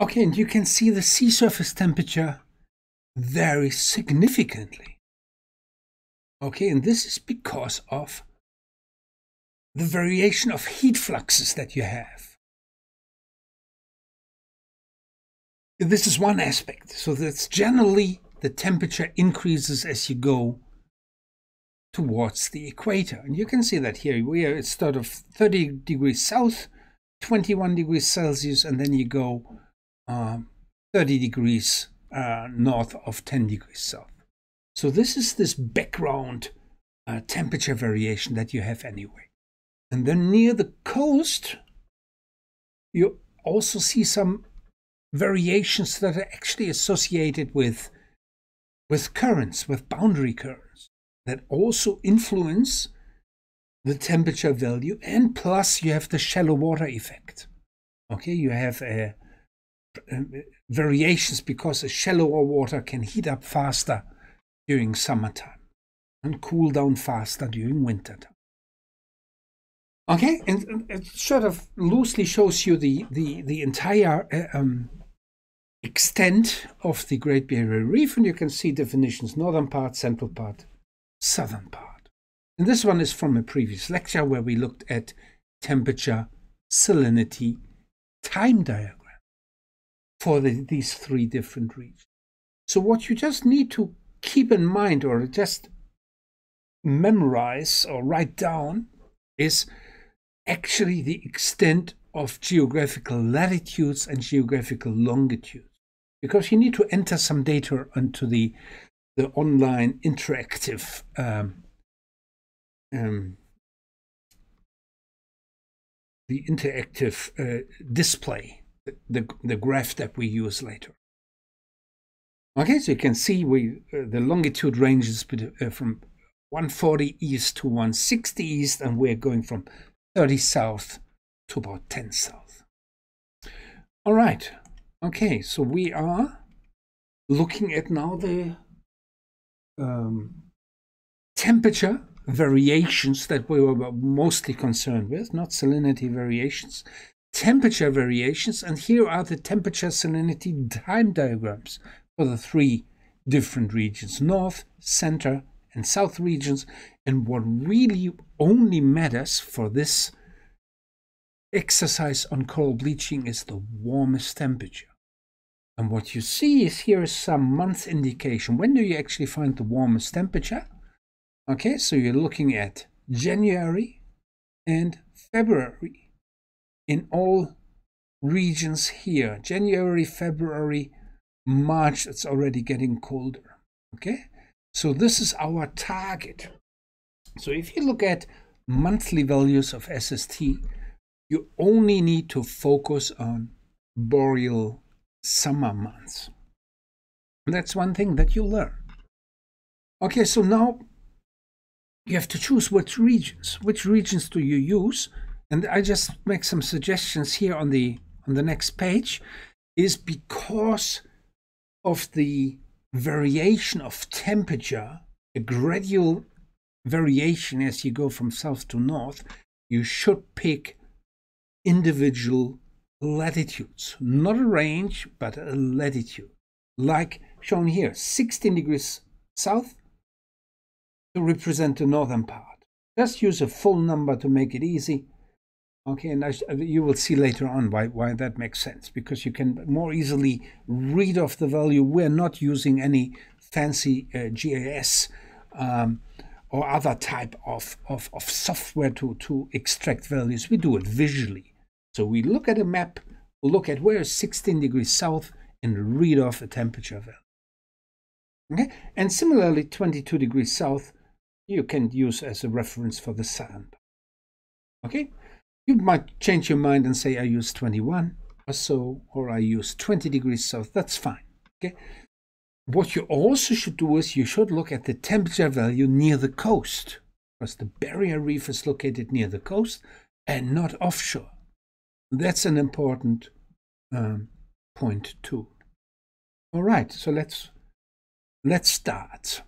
Okay, and you can see the sea surface temperature vary significantly. Okay, and this is because of the variation of heat fluxes that you have. This is one aspect. So that's generally the temperature increases as you go towards the equator. And you can see that here we are at start of 30 degrees south, 21 degrees Celsius, and then you go um, 30 degrees uh, north of 10 degrees south. So this is this background uh, temperature variation that you have anyway. And then near the coast, you also see some variations that are actually associated with, with currents, with boundary currents that also influence the temperature value. And plus, you have the shallow water effect. Okay, you have a, a, variations because a shallower water can heat up faster during summertime and cool down faster during wintertime. Okay, and it sort of loosely shows you the the the entire uh, um, extent of the Great Barrier Reef, and you can see definitions: northern part, central part, southern part. And this one is from a previous lecture where we looked at temperature, salinity, time diagram for the, these three different regions. So what you just need to keep in mind or just memorize or write down is actually the extent of geographical latitudes and geographical longitudes because you need to enter some data into the the online interactive um, um, the interactive uh, display the, the graph that we use later okay so you can see we uh, the longitude ranges uh, from 140 east to 160 east and we're going from 30 south to about 10 south. All right. Okay, so we are looking at now the um, temperature variations that we were mostly concerned with, not salinity variations, temperature variations, and here are the temperature salinity time diagrams for the three different regions, north, center, and south regions, and what really only matters for this exercise on coral bleaching is the warmest temperature. And what you see is here is some month indication. When do you actually find the warmest temperature? Okay, so you're looking at January and February in all regions here. January, February, March, it's already getting colder. Okay, so this is our target. So if you look at monthly values of SST, you only need to focus on boreal summer months. That's one thing that you learn. Okay, so now you have to choose which regions. Which regions do you use? And I just make some suggestions here on the on the next page is because of the variation of temperature, a gradual variation as you go from south to north, you should pick individual latitudes, not a range, but a latitude, like shown here 16 degrees south to represent the northern part. Just use a full number to make it easy. Okay, and I, you will see later on why, why that makes sense because you can more easily read off the value. We're not using any fancy uh, GIS um, or other type of, of, of software to, to extract values. We do it visually. So we look at a map, look at where is 16 degrees south, and read off a temperature value. Okay? And similarly, 22 degrees south, you can use as a reference for the sun. Okay? You might change your mind and say, I use 21 or so, or I use 20 degrees south. That's fine. Okay? What you also should do is you should look at the temperature value near the coast, because the barrier reef is located near the coast and not offshore. That's an important um, point too. All right, so let's let's start.